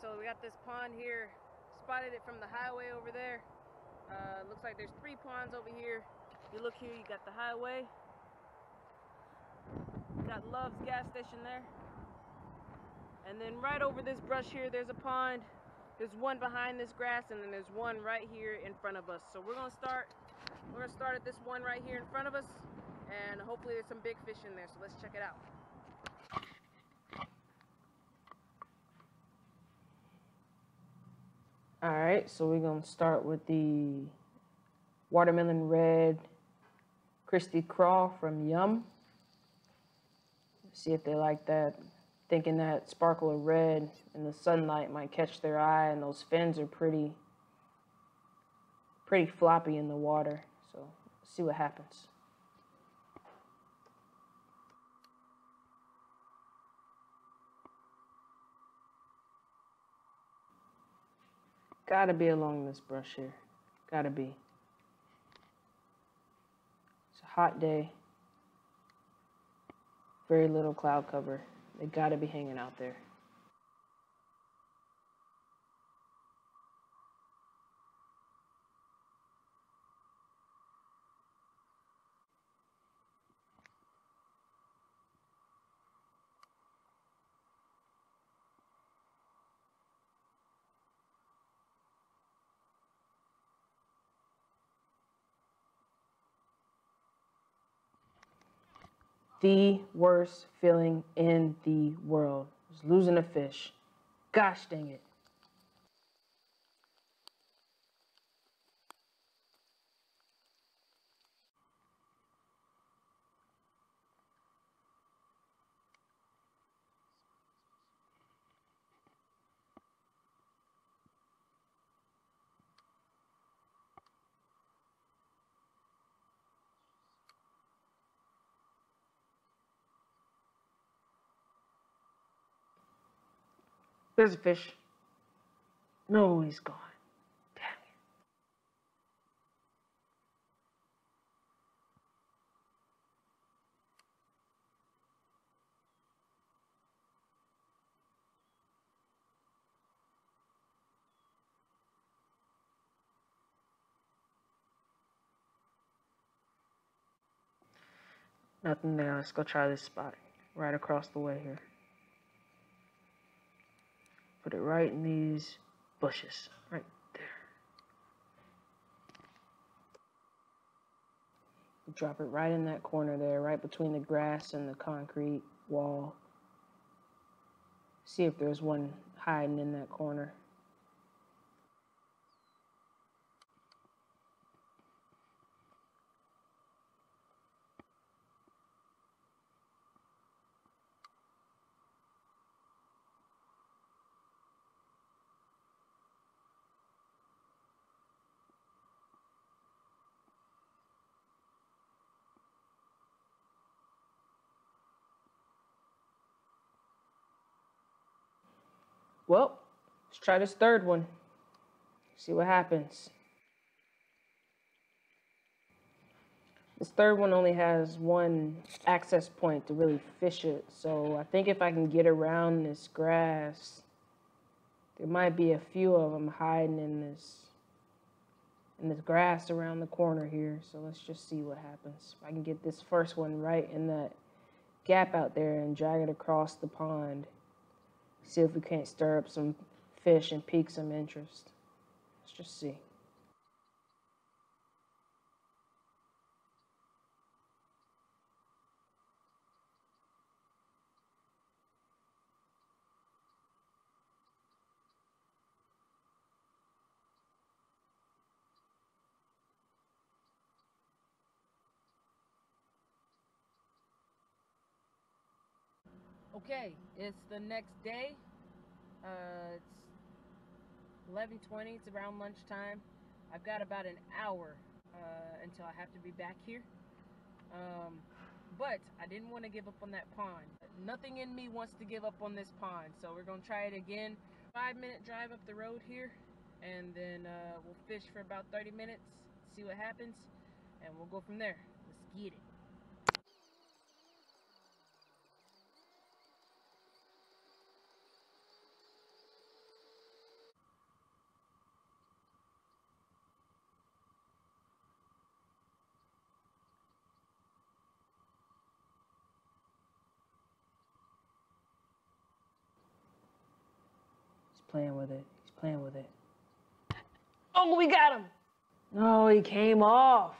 so we got this pond here. Spotted it from the highway over there. Uh, looks like there's three ponds over here. You look here, you got the highway. Got Love's gas station there. And then right over this brush here, there's a pond. There's one behind this grass, and then there's one right here in front of us. So we're gonna start. We're gonna start at this one right here in front of us, and hopefully there's some big fish in there. So let's check it out. All right, so we're gonna start with the watermelon red Christie Craw from Yum. See if they like that. Thinking that sparkle of red in the sunlight might catch their eye, and those fins are pretty, pretty floppy in the water. So see what happens. Gotta be along this brush here. Gotta be. It's a hot day. Very little cloud cover. They gotta be hanging out there. The worst feeling in the world was losing a fish. Gosh dang it. There's a fish. No, he's gone. Damn it. Nothing there. Let's go try this spot right across the way here. Put it right in these bushes, right there. Drop it right in that corner there, right between the grass and the concrete wall. See if there's one hiding in that corner. Well, let's try this third one. See what happens. This third one only has one access point to really fish it. So I think if I can get around this grass, there might be a few of them hiding in this in this grass around the corner here. So let's just see what happens. If I can get this first one right in that gap out there and drag it across the pond see if we can't stir up some fish and pique some interest. Let's just see. Okay, it's the next day. Uh, it's 11:20. It's around lunchtime. I've got about an hour uh, until I have to be back here. Um, but I didn't want to give up on that pond. Nothing in me wants to give up on this pond, so we're gonna try it again. Five minute drive up the road here, and then uh, we'll fish for about 30 minutes, see what happens, and we'll go from there. Let's get it. Playing with it. He's playing with it. Oh, we got him. No, he came off.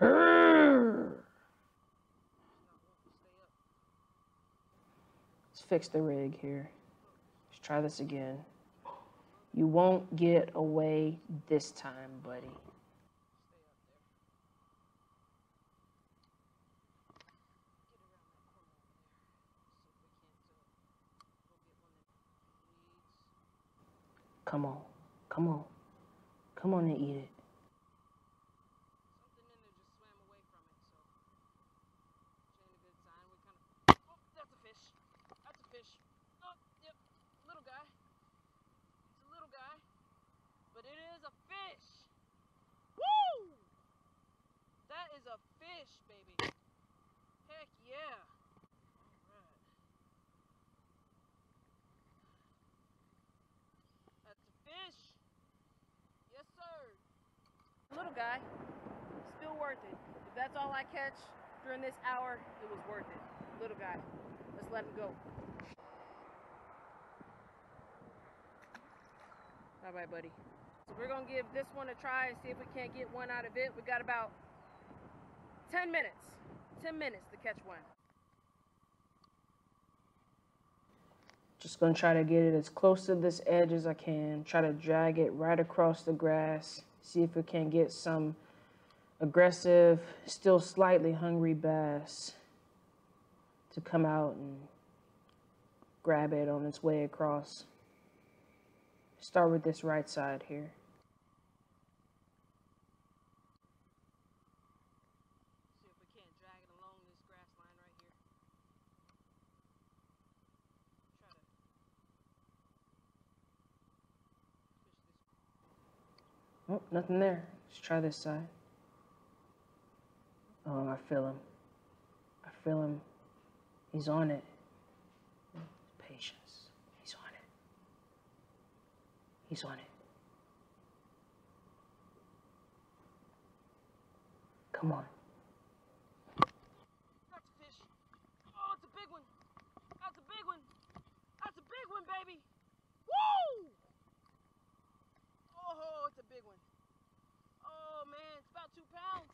Let's fix the rig here. Let's try this again. You won't get away this time, buddy. Come on. Come on. Come on and eat it. Something in there just swam away from it, so which ain't a good sign. We kind of. Oh, that's a fish. That's a fish. Oh, yep, little guy. It's a little guy, but it is a fish. Woo! That is a fish, baby. Heck yeah. Alright. That's a fish. Yes, sir. Little guy, still worth it. If that's all I catch during this hour, it was worth it. Little guy, let's let him go. All right, buddy. So we're gonna give this one a try and see if we can't get one out of it. We got about 10 minutes. 10 minutes to catch one. Just gonna try to get it as close to this edge as I can. Try to drag it right across the grass. See if we can get some aggressive, still slightly hungry bass to come out and grab it on its way across. Start with this right side here. See if we can't drag it along this grass line right here. Try to fish this. Oh, nothing there. Let's try this side. Oh, I feel him. I feel him. He's on it. Patience. He's on it. He's on it. Come on. That's a fish. Oh, it's a big one. That's a big one. That's a big one, baby. Woo! Oh, it's a big one. Oh man, it's about two pounds.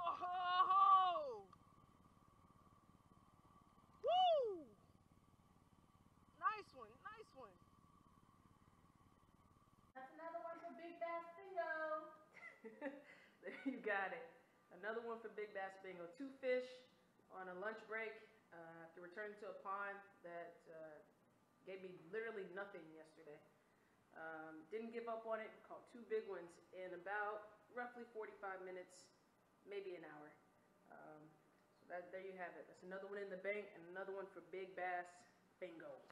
Oh! Woo! Nice one, nice one. That's another one for Big Bass Bingo. There you got it. Another one for Big Bass Bingo. Two fish on a lunch break uh, after returning to a pond that uh, gave me literally nothing yesterday. Um, didn't give up on it. Caught two big ones in about roughly 45 minutes, maybe an hour. Um, so that, there you have it. That's another one in the bank and another one for Big Bass Bingo.